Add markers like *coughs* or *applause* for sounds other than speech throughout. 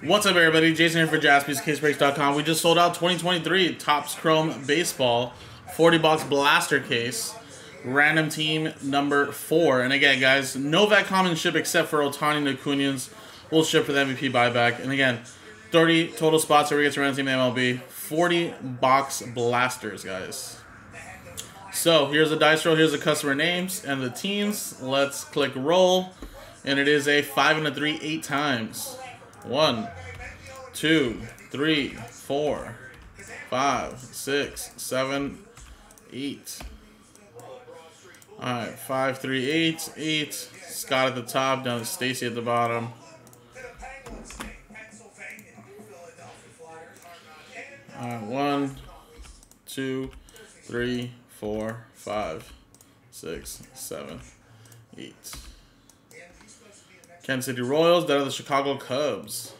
What's up, everybody? Jason here for JaspysCaseBreaks.com. We just sold out 2023 Topps Chrome Baseball 40 box blaster case. Random team number four. And again, guys, no vet common ship except for Ohtani Acunians. We'll ship for the MVP buyback. And again, 30 total spots gets a random team MLB. 40 box blasters, guys. So here's the dice roll. Here's the customer names and the teams. Let's click roll. And it is a five and a three, eight times. One, two, three, four, five, six, seven, eight. Alright, five, three, eight, eight. Scott at the top, down to Stacy at the bottom. Alright, one, two, three, four, five, six, seven, eight. Kansas City Royals, down to the Chicago Cubs.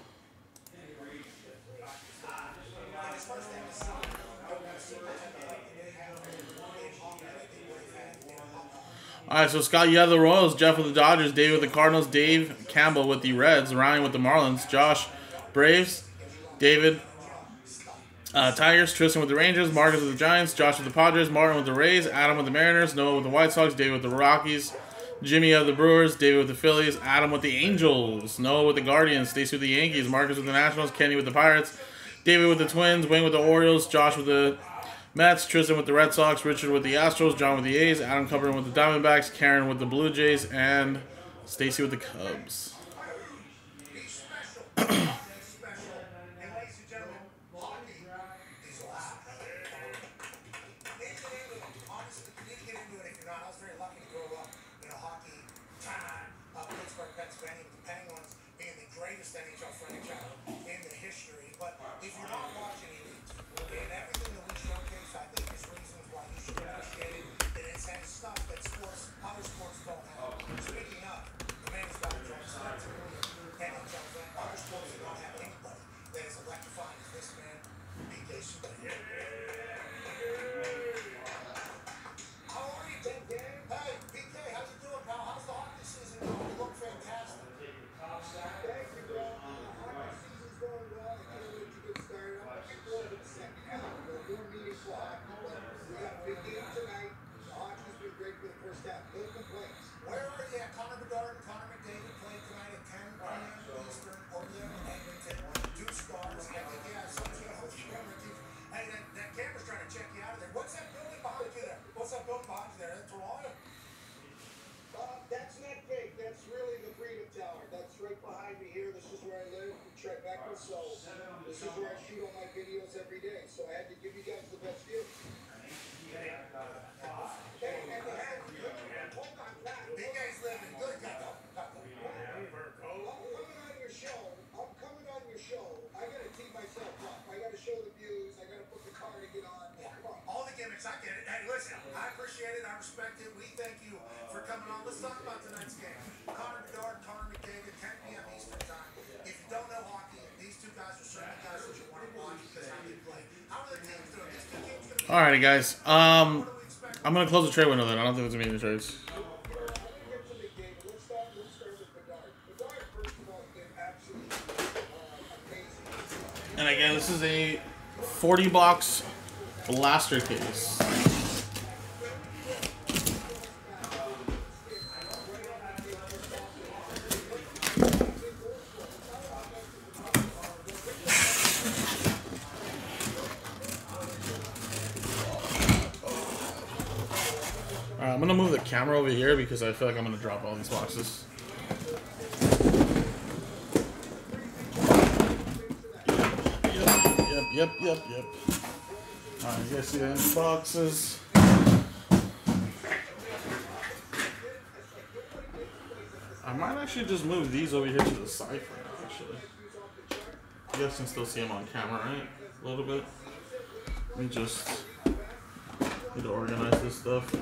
All right, so Scott, you have the Royals, Jeff with the Dodgers, Dave with the Cardinals, Dave Campbell with the Reds, Ryan with the Marlins, Josh Braves, David uh, Tigers, Tristan with the Rangers, Marcus with the Giants, Josh with the Padres, Martin with the Rays, Adam with the Mariners, Noah with the White Sox, David with the Rockies, Jimmy of the Brewers, David with the Phillies, Adam with the Angels, Noah with the Guardians, Stacy with the Yankees, Marcus with the Nationals, Kenny with the Pirates, David with the Twins, Wayne with the Orioles, Josh with the Mets, Tristan with the Red Sox, Richard with the Astros, John with the A's, Adam Cumberland with the Diamondbacks, Karen with the Blue Jays, and Stacy with the Cubs. Alrighty, guys. Um? I'm gonna close the trade window then. I don't think there's gonna be any trades. To. And again, this is a 40 box blaster case. Camera over here because I feel like I'm gonna drop all these boxes. Yep, yep, yep, yep. Alright, you guys see the boxes. I might actually just move these over here to the side for now, actually. You guys can still see them on camera, right? A little bit. Let me just need to organize this stuff.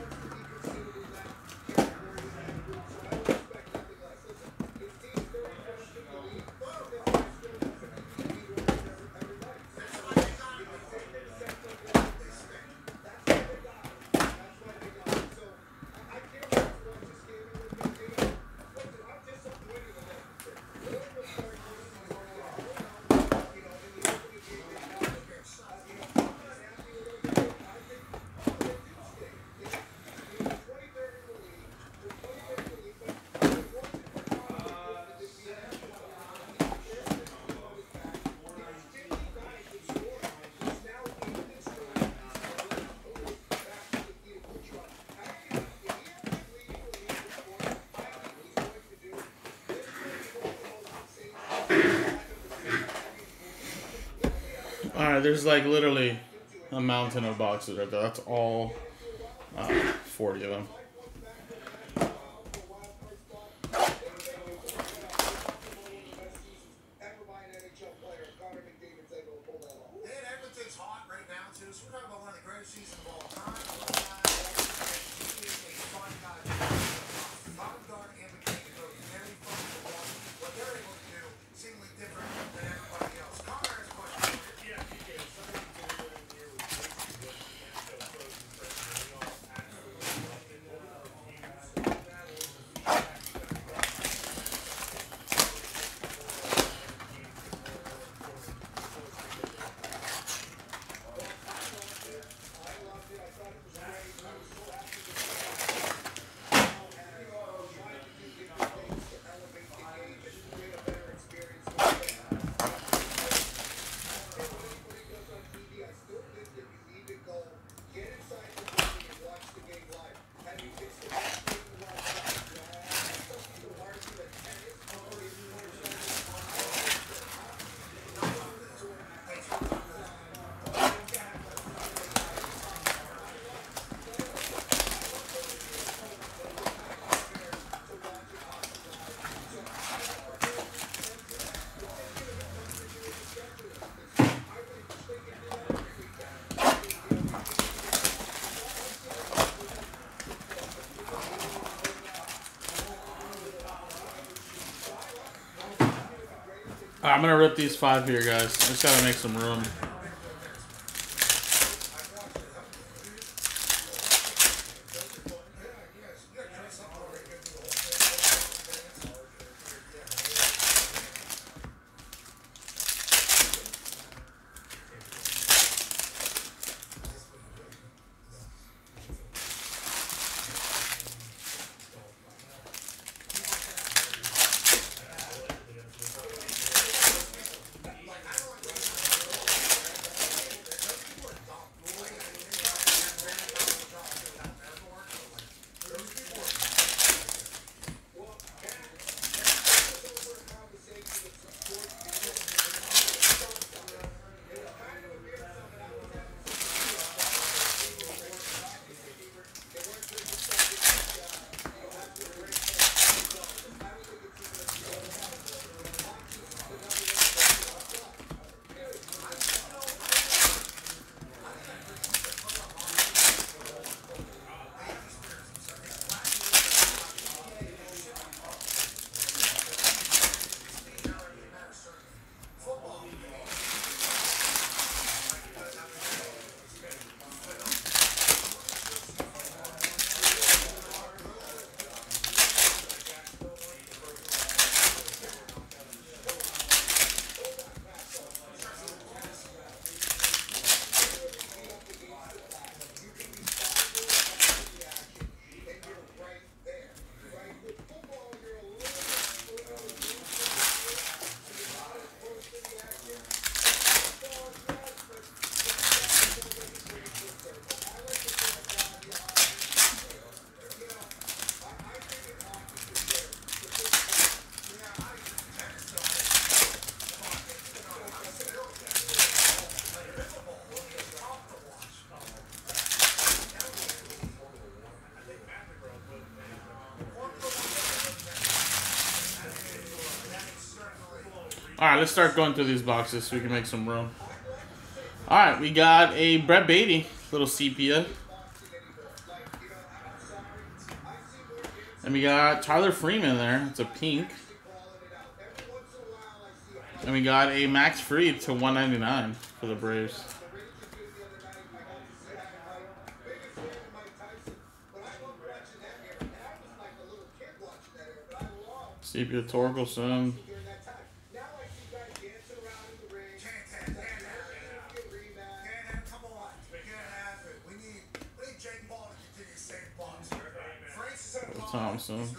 there's like literally a mountain of boxes right there. That's all uh, 40 of them. I'm gonna rip these five here, guys. I just gotta make some room. Alright, let's start going through these boxes so we can make some room. Alright, we got a Brett Baty, little sepia. And we got Tyler Freeman there. It's a pink. And we got a Max Fried to 199 for the Braves. Sepia Torkelson. sometime soon.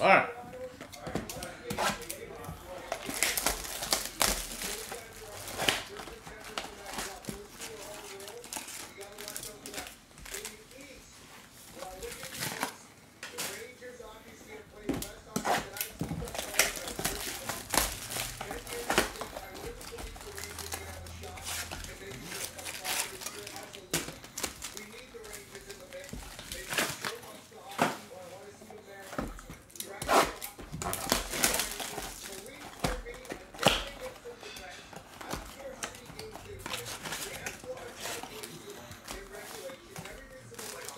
All right. Rangers obviously have played the best hockey that I've seen so far in their first round. Ten years ago, I would have believed the Rangers could have a shot and maybe get a cup final this year. Absolutely. We need the Rangers in the mix. They bring so much to hockey. I want to see them there. Right now, the Leafs for me, until they get some defense, I don't care how many games they win. They have 400 games in regulation. Every reason to win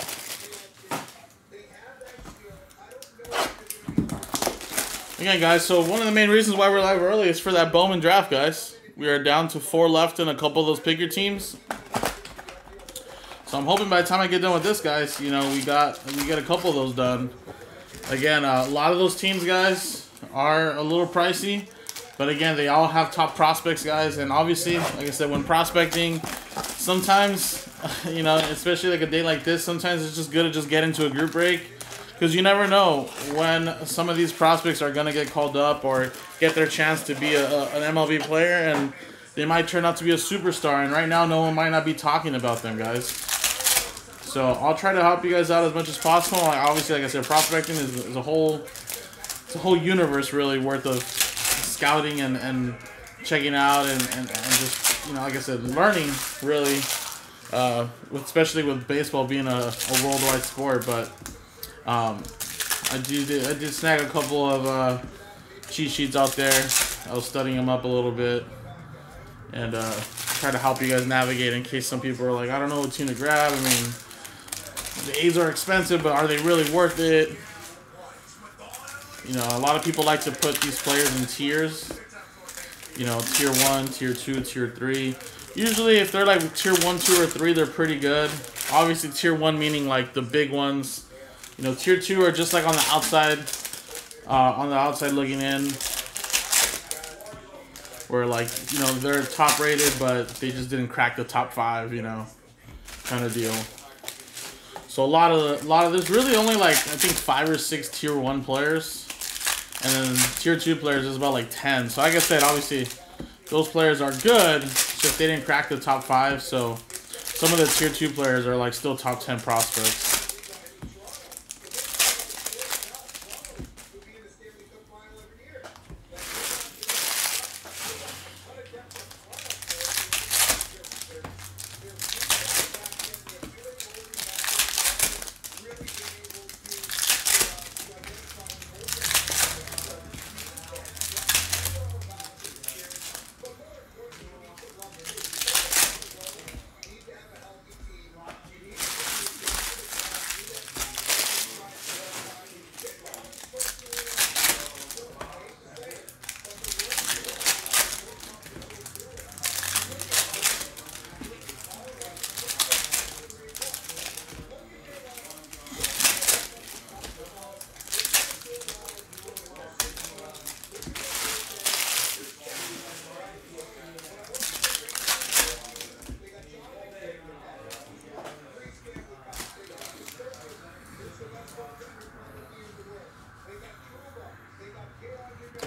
They have that skill. I don't know if they're going to be able to Again, guys, so one of the main reasons why we're live early is for that Bowman draft, guys. We are down to four left in a couple of those picker teams. So I'm hoping by the time I get done with this, guys, you know, we got we get a couple of those done. Again, uh, a lot of those teams, guys, are a little pricey, but again, they all have top prospects, guys. And obviously, like I said, when prospecting, sometimes, *laughs* you know, especially like a day like this, sometimes it's just good to just get into a group break because you never know when some of these prospects are gonna get called up or get their chance to be a, a- an MLB player, and they might turn out to be a superstar. And right now, no one might not be talking about them, guys. So I'll try to help you guys out as much as possible. Like, obviously, like I said, prospecting is, is a whole it's a whole universe really worth of scouting and, and checking out and, and, and just you know like I said learning really uh, especially with baseball being a, a worldwide sport but um, I did I did snag a couple of uh, cheat sheets out there I was studying them up a little bit and uh, try to help you guys navigate in case some people are like I don't know what team to grab I mean the A's are expensive but are they really worth it you know, a lot of people like to put these players in tiers. You know, tier one, tier two, tier three. Usually, if they're like tier one, two, or three, they're pretty good. Obviously, tier one meaning like the big ones. You know, tier two are just like on the outside, uh, on the outside looking in, where like you know they're top rated, but they just didn't crack the top five. You know, kind of deal. So a lot of the, a lot of there's really only like I think five or six tier one players, and then tier two players is about like ten. So like I said, obviously those players are good, just they didn't crack the top five. So some of the tier two players are like still top ten prospects.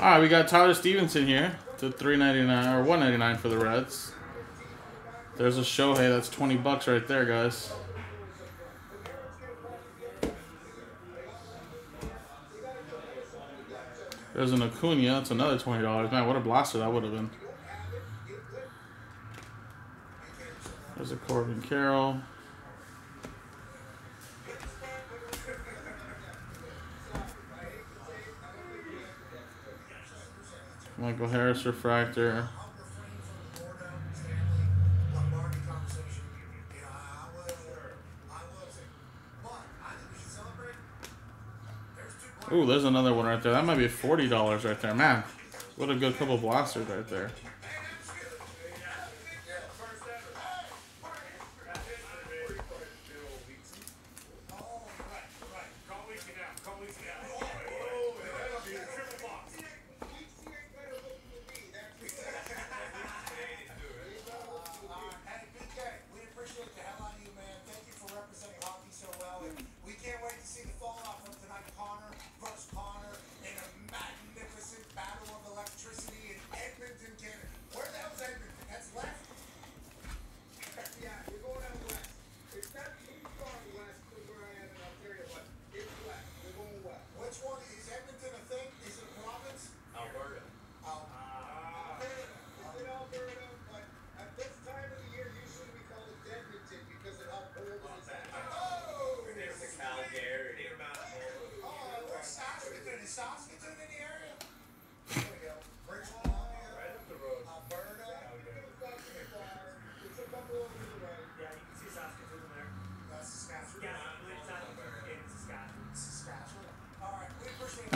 All right, we got Tyler Stephenson here to three ninety nine or one ninety nine for the Reds. There's a Shohei that's twenty bucks right there, guys. There's an Acuna. That's another twenty dollars. Man, what a blaster that would have been. There's a Corbin Carroll. Celebrate. There's two Ooh, there's another one right there. That might be forty dollars right there, man. What a good couple blasters right there.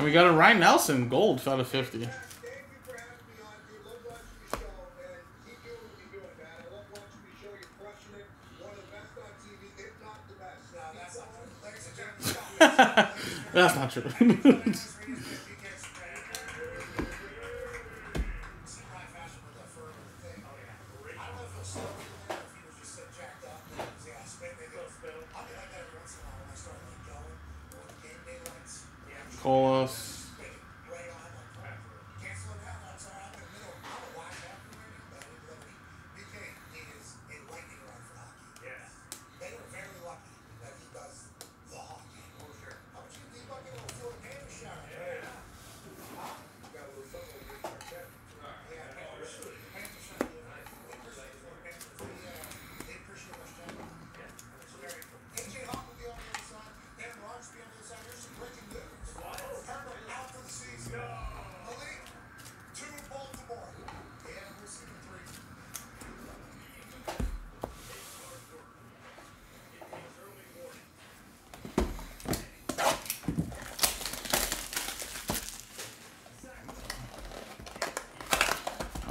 we got a Ryan Nelson gold out of 50. *laughs* That's not true. *laughs*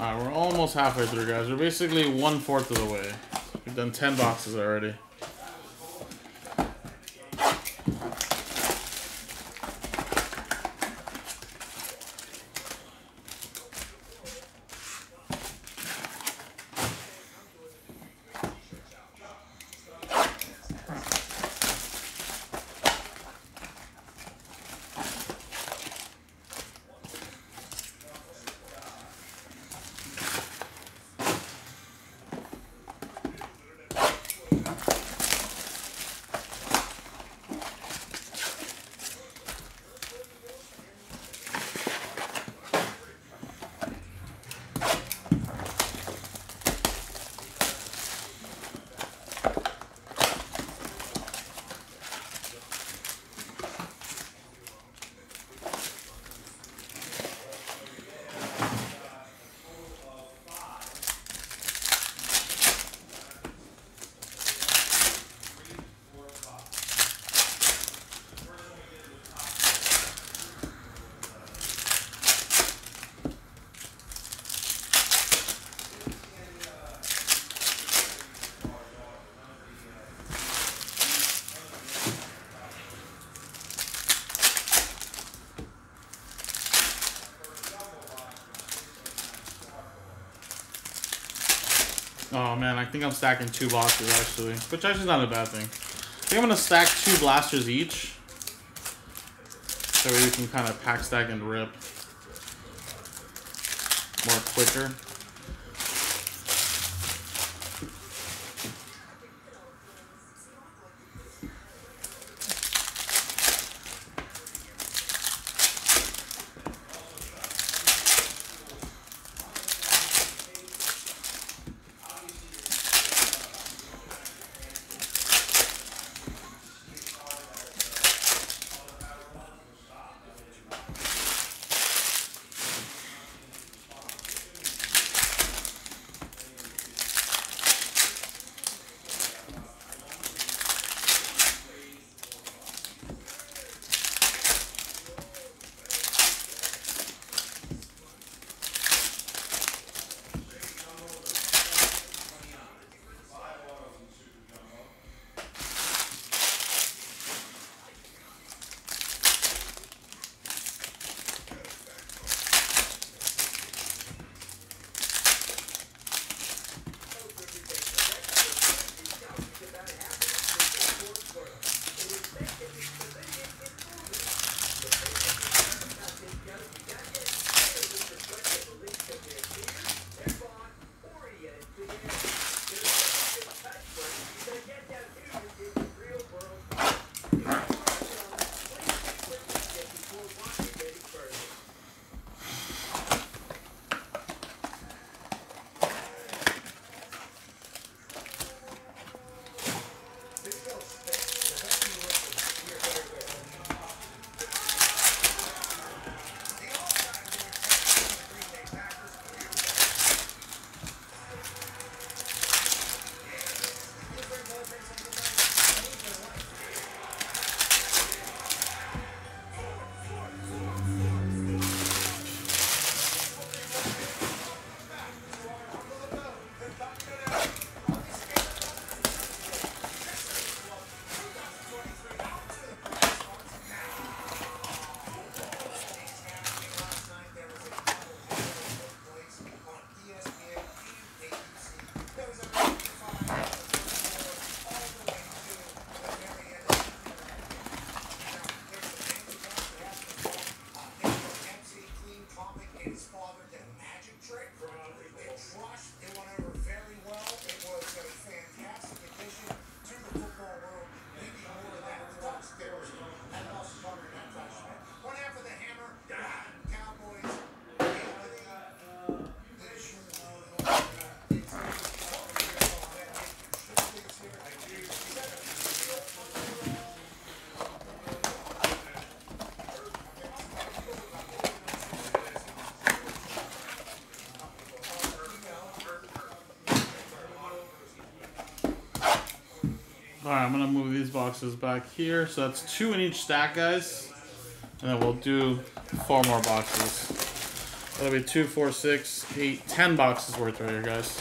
Alright, we're almost halfway through, guys. We're basically one-fourth of the way. We've done ten boxes already. Oh man, I think I'm stacking two boxes actually, which actually is not a bad thing. I think I'm gonna stack two blasters each, so we can kind of pack stack and rip more quicker. these boxes back here. So that's two in each stack, guys. And then we'll do four more boxes. That'll be two, four, six, eight, ten boxes worth right here, guys.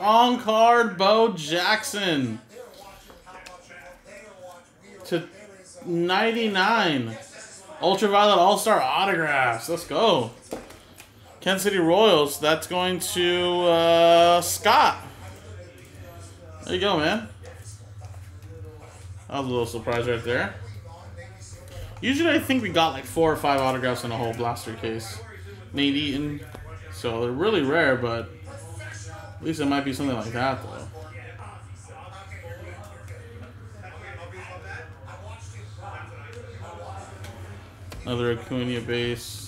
On card, Bo Jackson. To 99. Ultraviolet All-Star Autographs. Let's go. Kansas City Royals. That's going to uh, Scott. There you go, man. That was a little surprise right there. Usually I think we got like four or five autographs in a whole blaster case. Nate Eaton. So they're really rare, but at least it might be something like that, though. Another Acuna base.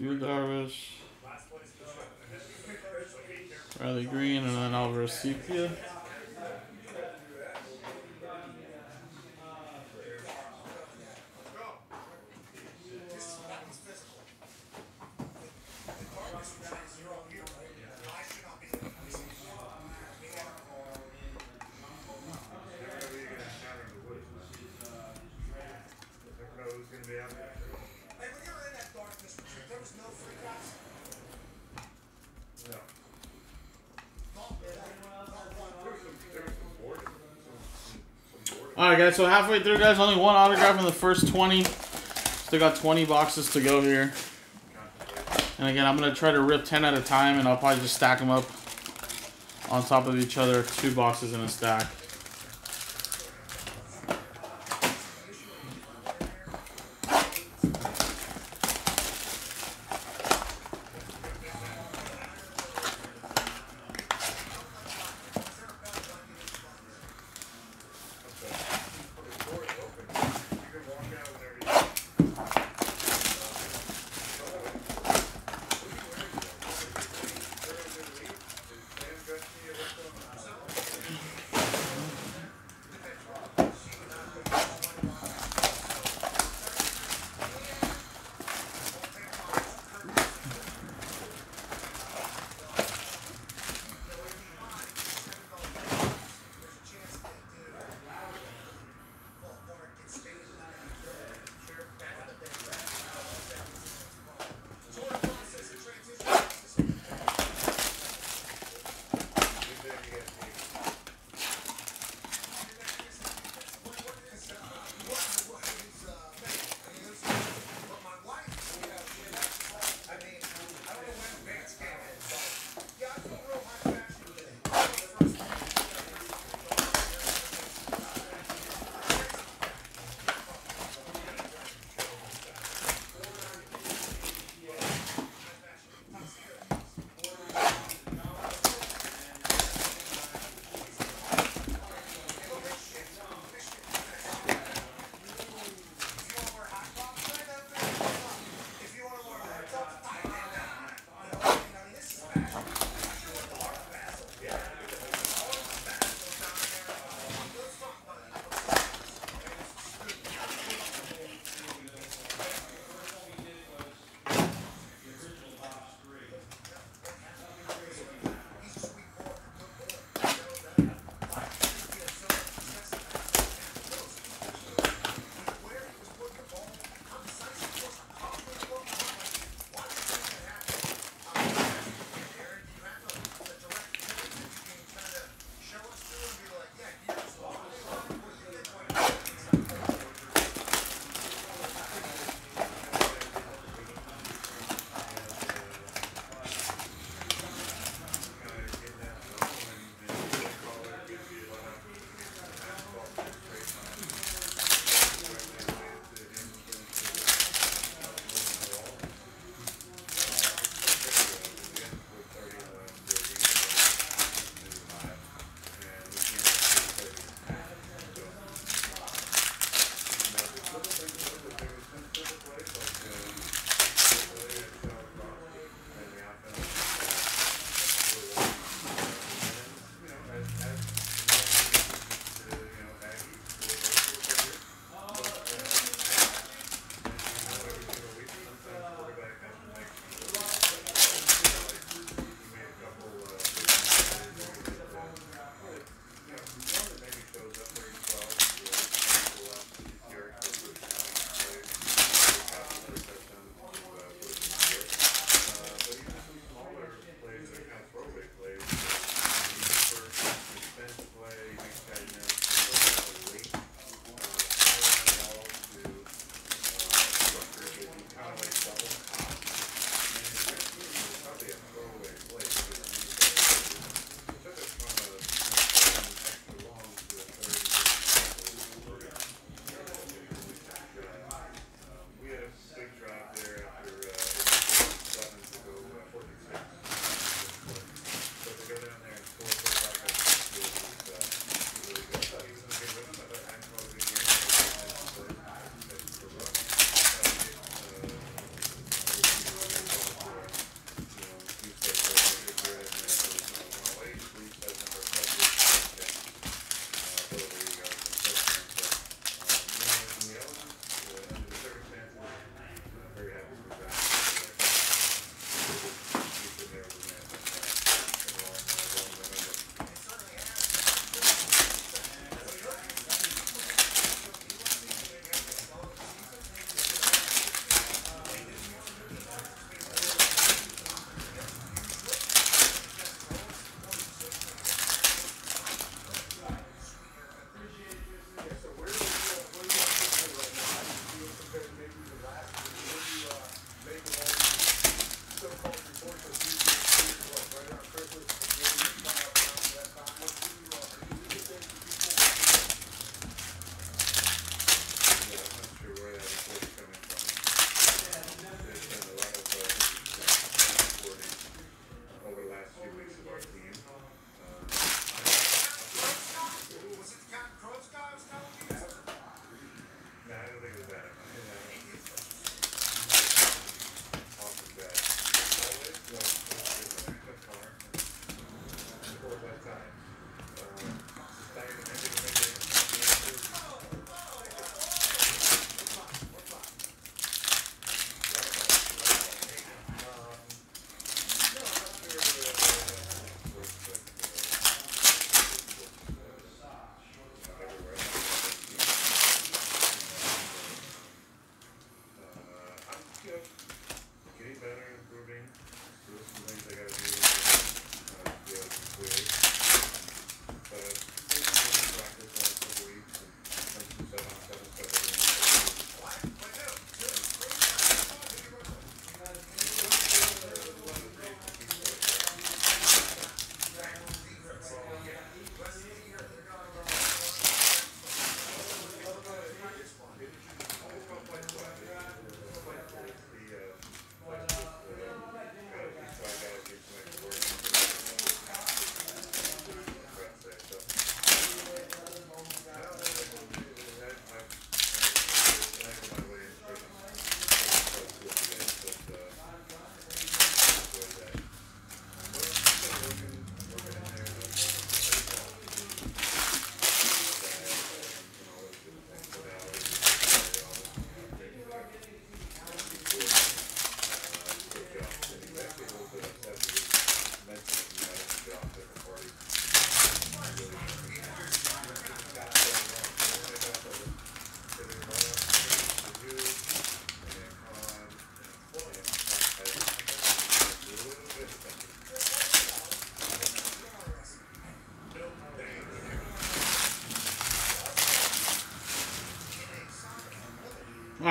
Ugaris, Riley Greene, and then Alvarez Sepia. so halfway through, guys. Only one autograph in the first 20. Still got 20 boxes to go here. And again, I'm going to try to rip 10 at a time, and I'll probably just stack them up on top of each other, two boxes in a stack.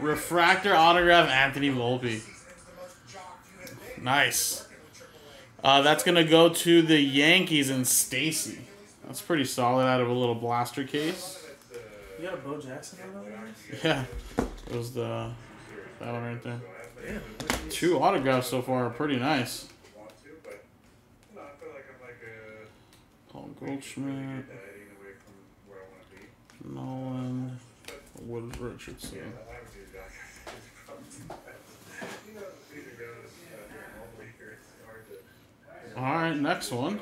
Refractor autograph Anthony Volpe. Nice. Uh, that's going to go to the Yankees and Stacy. That's pretty solid out of a little blaster case. You got a Bo Jackson on there? Yeah. It was the, that one right there. Two autographs so far are pretty nice. Paul Goldschmidt. Nolan. Woods Richardson. All right, next one.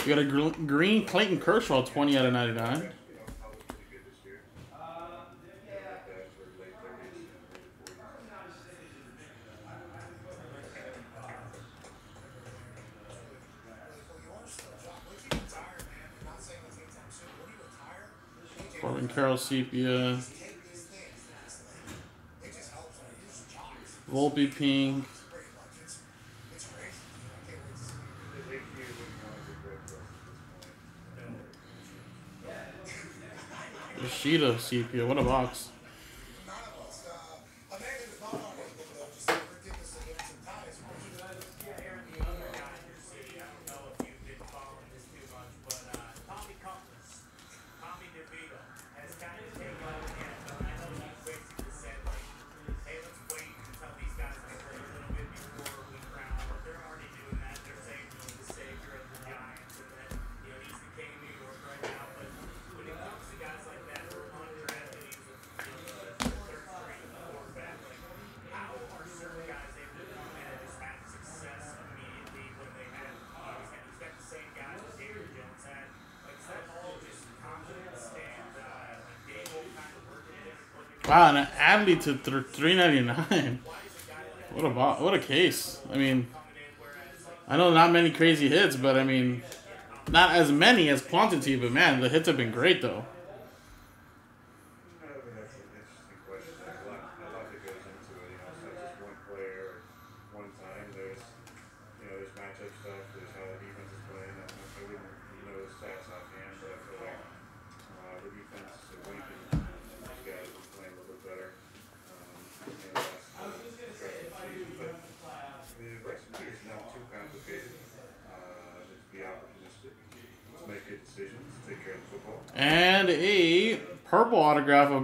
We got a gr green Clayton Kershaw, 20 out of 99. Corbin Carroll Sepia. Volpe Pink. Sheeta CPO. What a box. Wow, an Adley to th three ninety nine. What a what a case. I mean, I know not many crazy hits, but I mean, not as many as quantity. But man, the hits have been great though.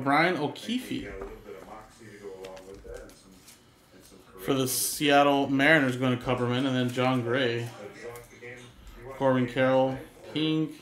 Brian O'Keefe. for the Seattle Mariners going to Coverman and then John Gray, Corbin Carroll, Pink,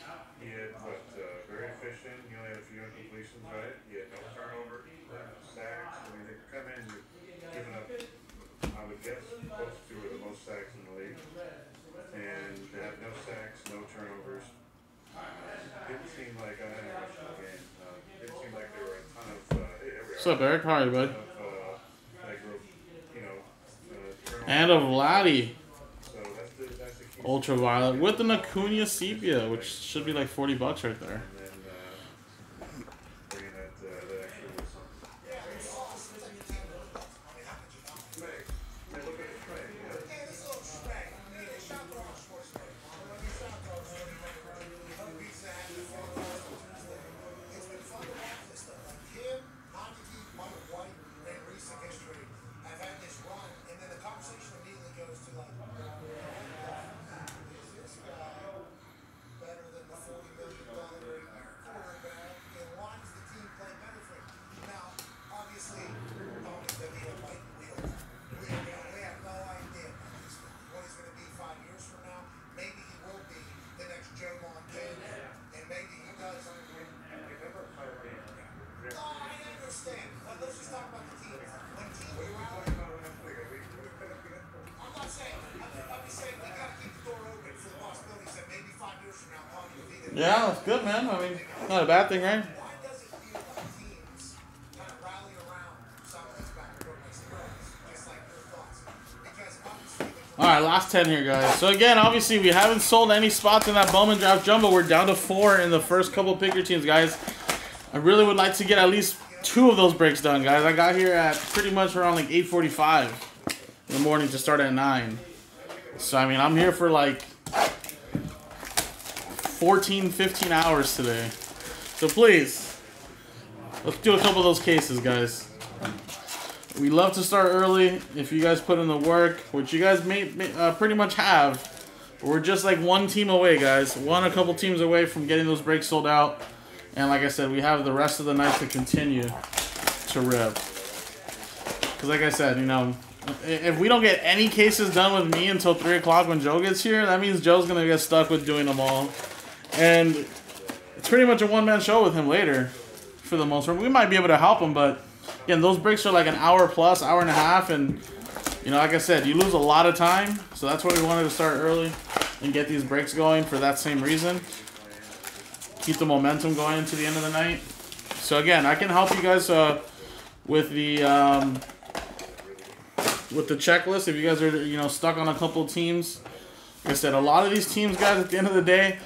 Ultraviolet with an Acuna Sepia, which should be like 40 bucks right there. Yeah, it's good, man. I mean, not a bad thing, right? All right, last 10 here, guys. So, again, obviously, we haven't sold any spots in that Bowman Draft Jumbo. We're down to four in the first couple picker teams, guys. I really would like to get at least two of those breaks done, guys. I got here at pretty much around, like, 8.45 in the morning to start at 9. So, I mean, I'm here for, like, 14, 15 hours today. So, please, let's do a couple of those cases, guys. We love to start early if you guys put in the work, which you guys may, may uh, pretty much have. We're just like one team away, guys. One a couple teams away from getting those breaks sold out. And like I said, we have the rest of the night to continue to rip. Because like I said, you know, if we don't get any cases done with me until 3 o'clock when Joe gets here, that means Joe's going to get stuck with doing them all. And it's pretty much a one-man show with him later, for the most part. We might be able to help him, but again, those breaks are like an hour plus, hour and a half, and you know, like I said, you lose a lot of time. So that's why we wanted to start early and get these breaks going for that same reason. Keep the momentum going to the end of the night. So again, I can help you guys uh, with the um, with the checklist if you guys are you know stuck on a couple teams. Like I said, a lot of these teams, guys, at the end of the day,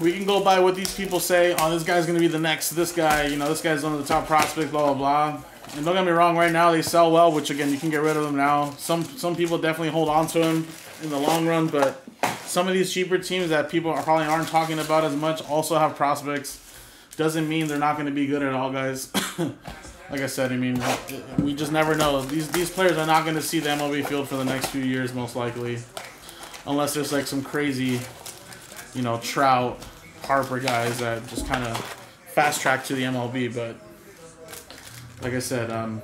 we can go by what these people say. Oh, this guy's gonna be the next. This guy, you know, this guy's one of the top prospects. Blah blah blah. And don't get me wrong. Right now, they sell well, which again, you can get rid of them now. Some some people definitely hold on to him in the long run, but some of these cheaper teams that people are probably aren't talking about as much also have prospects. Doesn't mean they're not going to be good at all, guys. *coughs* like I said, I mean, we just never know. These these players are not going to see the MLB field for the next few years, most likely, unless there's like some crazy, you know, Trout, Harper guys that just kind of fast track to the MLB. But like I said, um,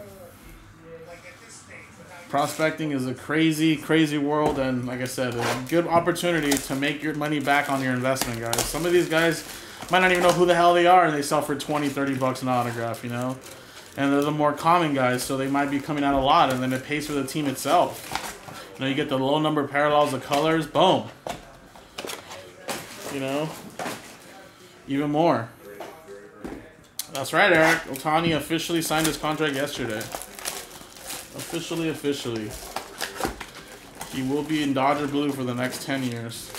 prospecting is a crazy, crazy world, and like I said, a good opportunity to make your money back on your investment, guys. Some of these guys might not even know who the hell they are, and they sell for 20, 30 bucks an autograph, you know? And they're the more common guys, so they might be coming out a lot, and then it pays for the team itself. You know, you get the low number parallels of colors, boom. You know? Even more. That's right, Eric. Ohtani officially signed his contract yesterday. Officially, officially. He will be in Dodger blue for the next 10 years.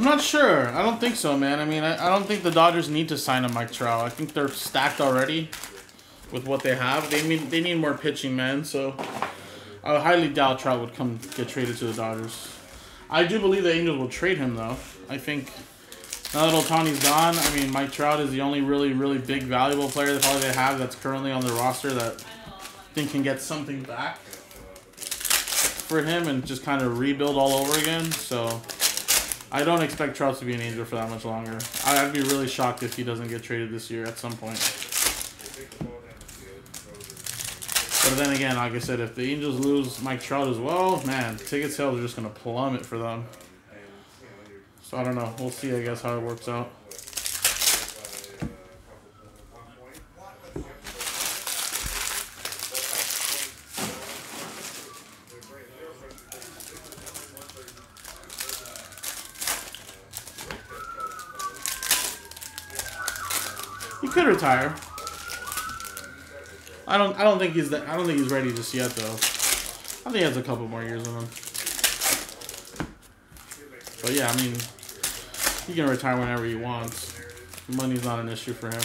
I'm not sure. I don't think so, man. I mean, I, I don't think the Dodgers need to sign a Mike Trout. I think they're stacked already with what they have. They need they need more pitching, man. So I highly doubt Trout would come get traded to the Dodgers. I do believe the Angels will trade him though. I think now that Ohtani's gone, I mean Mike Trout is the only really really big valuable player that probably they have that's currently on the roster that I think can get something back for him and just kind of rebuild all over again. So. I don't expect Trout to be an Angel for that much longer. I'd be really shocked if he doesn't get traded this year at some point. But then again, like I said, if the Angels lose Mike Trout as well, man, ticket sales are just gonna plummet for them. So I don't know. We'll see. I guess how it works out. Retire. I don't. I don't think he's that. I don't think he's ready just yet, though. I think he has a couple more years in him. But yeah, I mean, he can retire whenever he wants. Money's not an issue for him.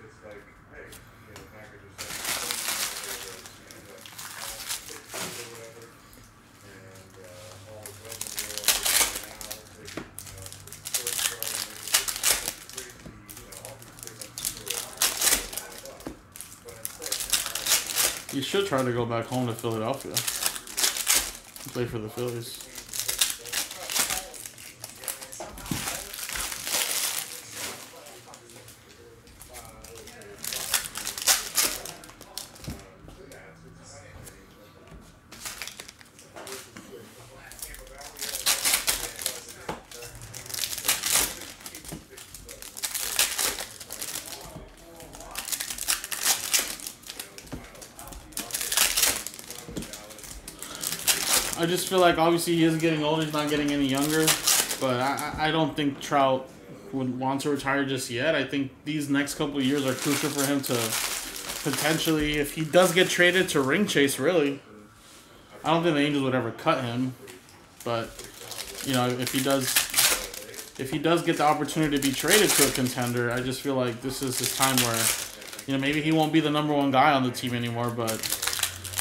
It's like, hey, you know, Packers are saying, or whatever, and, uh, all of a sudden, they're now, they, you know, first start and they just crazy, you know, all these big ups to But instead, He try to go back home to Philadelphia. Play for the Phillies. Just feel like obviously he is getting older. He's not getting any younger, but I, I don't think Trout would want to retire just yet. I think these next couple years are crucial for him to potentially, if he does get traded to ring chase, really. I don't think the Angels would ever cut him, but you know if he does, if he does get the opportunity to be traded to a contender, I just feel like this is his time where, you know, maybe he won't be the number one guy on the team anymore, but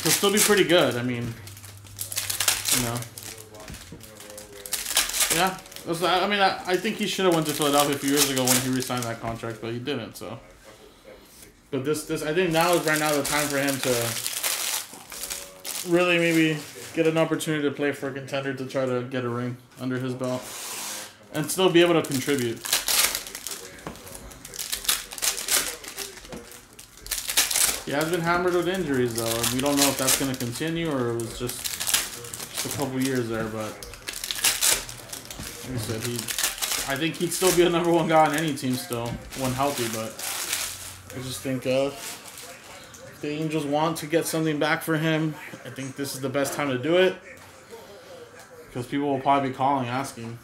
he'll still be pretty good. I mean, you know. Yeah. I mean, I, I think he should have went to Philadelphia a few years ago when he re-signed that contract, but he didn't. So, but this, this, I think now is right now the time for him to really maybe get an opportunity to play for a contender to try to get a ring under his belt and still be able to contribute. He has been hammered with injuries though, and we don't know if that's going to continue or it was just a couple years there. But like I said, he, I think he'd still be a number one guy on any team still when healthy. But I just think uh, the Angels want to get something back for him, I think this is the best time to do it because people will probably be calling asking.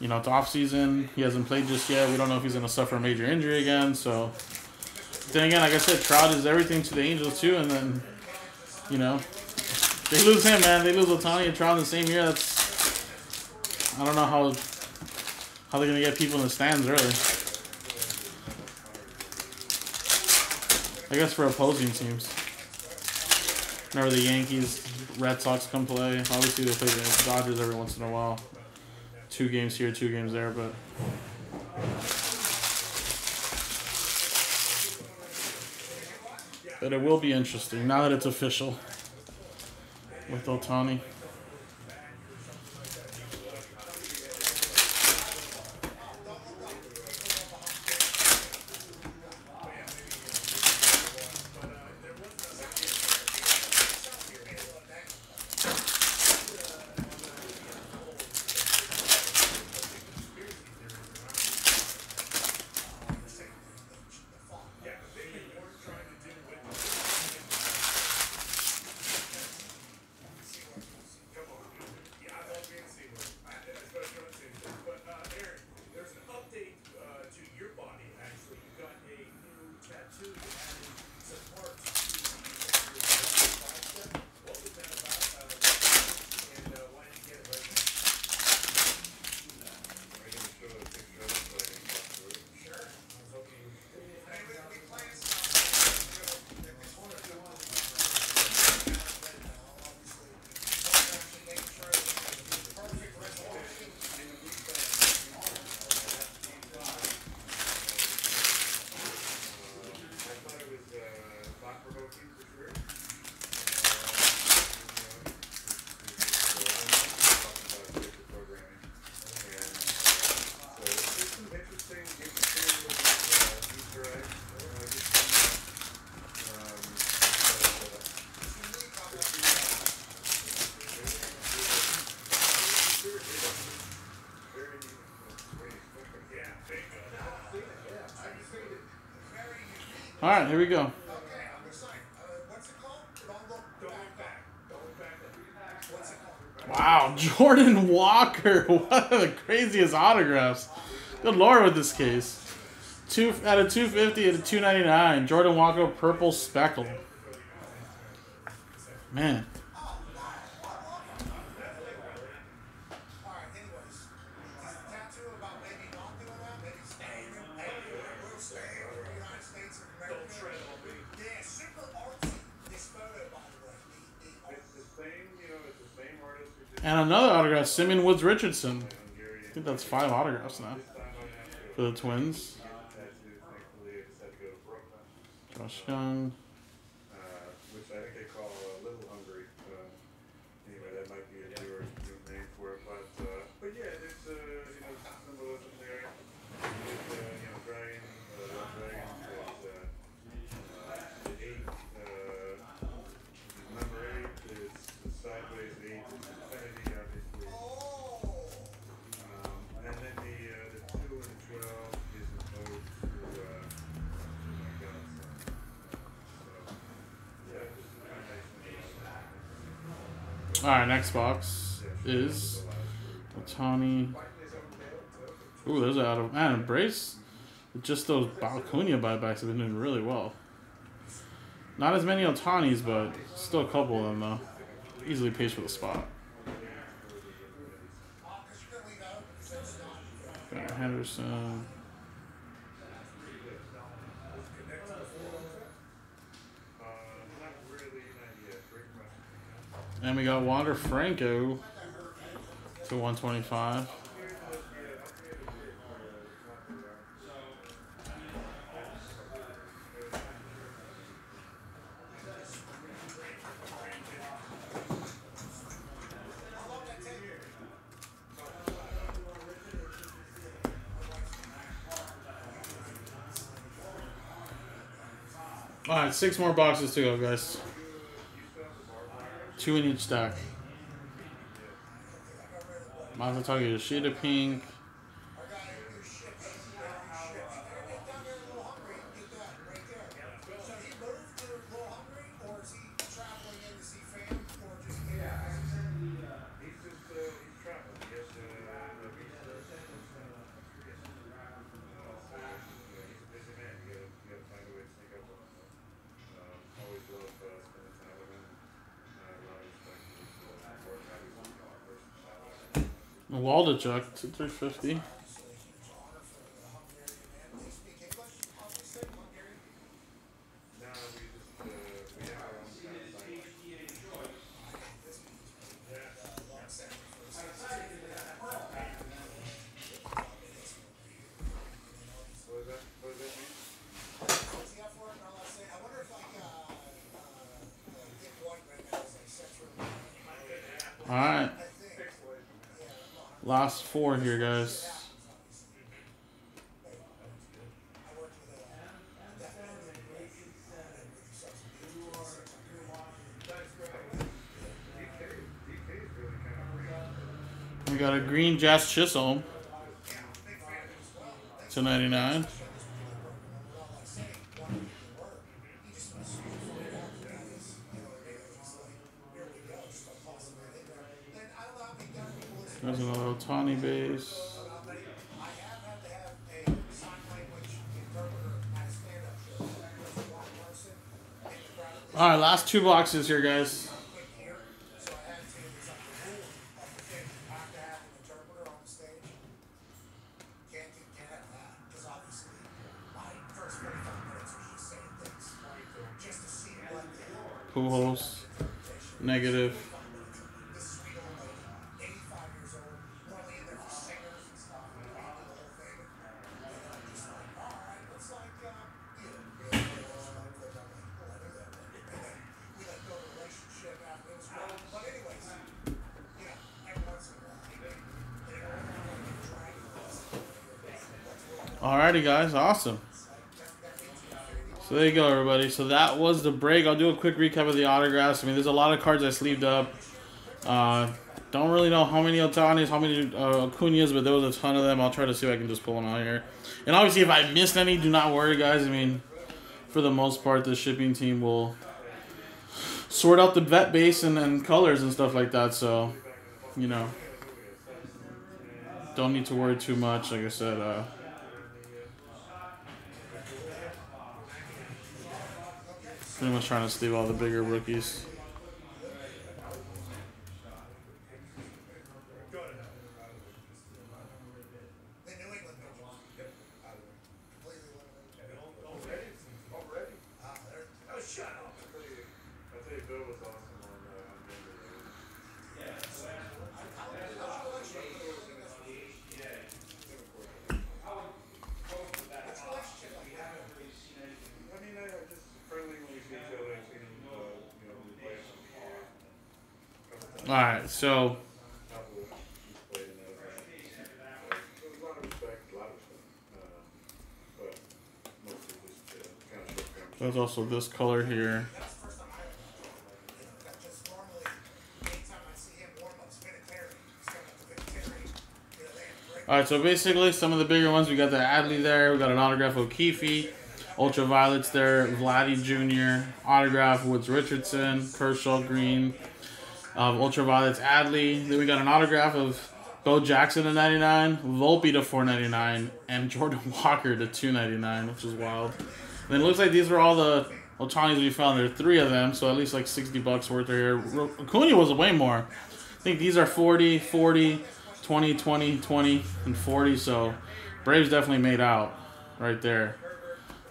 You know, it's off season. He hasn't played just yet. We don't know if he's going to suffer a major injury again. So then again, like I said, Trout is everything to the Angels too. And then, you know, they lose him, man. They lose Ohtani and Trout in the same year. That's I don't know how how they're gonna get people in the stands really. I guess for opposing teams. Whenever the Yankees, Red Sox come play, obviously they play the Dodgers every once in a while. Two games here, two games there, but but it will be interesting now that it's official with Ohtani. But uh, Aaron, there's an update uh, to your body. Actually, you got a new tattoo that added some parts to the bicep. What was that about? Uh, and uh, why did you get it right now? I can show a picture of it, so I can talk through it. Sure. I was hoping you. Hey, we, we playing some. Perfect resolution. I thought it was, uh, thought provoking for sure. Programming. And so there's some interesting, interesting little, uh, Easter eggs, uh, just coming up. Um, but, uh, very, very Yeah, bingo. All right, here we go. Wow, *laughs* Jordan Walker, *laughs* one of the craziest autographs. Good lord with this case. Two out of 250 to 299. Jordan Walker, purple speckled. Man, Richardson. I think that's five autographs now for the Twins. tattoo, thankfully, I just had to go to Brooklyn, Josh Young. uh, which I think they call uh, Little Hungary. Uh, anyway, that might be a newer new name for it, but uh, but yeah, there's uh, you know some symbolism there. With, uh, you know, dragon, uh, red dragon. There's uh, uh, the eight. Uh, number eight is the sideways eight. It's infinity, obviously. Um, and then the, uh, the two and twelve is an ode to, uh, oh my God, son. All right, next box is Ohtani. Ooh, there's out of man embrace. Just those Balconia buybacks have been doing really well. Not as many Ohtanis, but still a couple of them though. Easily pays for the spot. Henderson. Uh, not really, not yet. Great question. And we got Wander Franco to 125. All right, six more boxes to go, guys. Two in each stack. Masataka Yoshida pink. He's just, uh, he's traveling. He has to, uh, he's, uh, uh, yeah, he's a busy man. You gotta, you gotta find a way to sneak up on him. but, Um, always love, uh, spending time with him. Uh, a lot of respect for his, uh, work habits and all Waldichuk to 350. No, we just, uh, we have our own kind of sideline. What does that, what does that mean? All right. Here, guys. We got a green Jazz Chisholm to 99. Two boxes here, guys. Guys, awesome. So there you go, everybody. So that was the break. I'll do a quick recap of the autographs. I mean, there's a lot of cards I sleeved up. Uh, don't really know how many Ohtanis, how many uh, Acuñas, but there was a ton of them. I'll try to see if I can just pull them out here. And obviously, if I missed any, do not worry, guys. I mean, for the most part, the shipping team will sort out the vet base and, and colors and stuff like that. So, you know, don't need to worry too much. Like I said, uh, pretty much trying to steal all the bigger rookies. I'll tell you, Bill was awesome on, uh, on Denver. I mean, I, I just friendly when we see each other. I've seen him, uh, you know, play some couple times. All right, so Not with, he's played in those, uh, so there's a lot of respect, a lot of respect. Um, but mostly just, uh, kind of so. there's also this color here. All right, so basically some of the bigger ones, we got the Adley there, we got an autograph O'Keefe, Ultraviolets there, Vladdy Jr., autograph Woods Richardson, Kershaw Green, of Ultraviolets Adley. Then we got an autograph of Bo Jackson to 99, Volpe to 499, and Jordan *laughs* Walker to 299, which is wild. And then it looks like these are all the Ohtanis we found. There are three of them, so at least like 60 bucks worth right here. Acuna was way more. I think these are 40, 40, 20, 20, 20, and 40. So Braves definitely made out right there.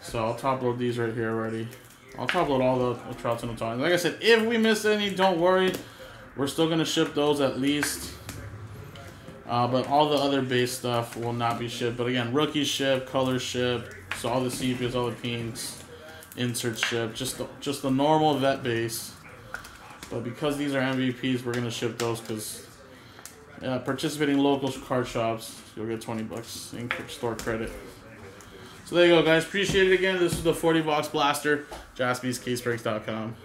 So I'll top load these right here already. I'll top load all the, the Trouts and Ohtanis. Like I said, if we miss any, don't worry. We're still going to ship those at least. Uh, but all the other base stuff will not be shipped. But again, rookie ship, color ship, so all the sepias, all the pinks, insert ship, just the, just the normal vet base. But because these are MVPs, we're gonna ship those because uh, participating local card shops, you'll get 20 bucks in store credit. So there you go, guys. Appreciate it again. This is the 40 box blaster, jaspyscasebreaks.com.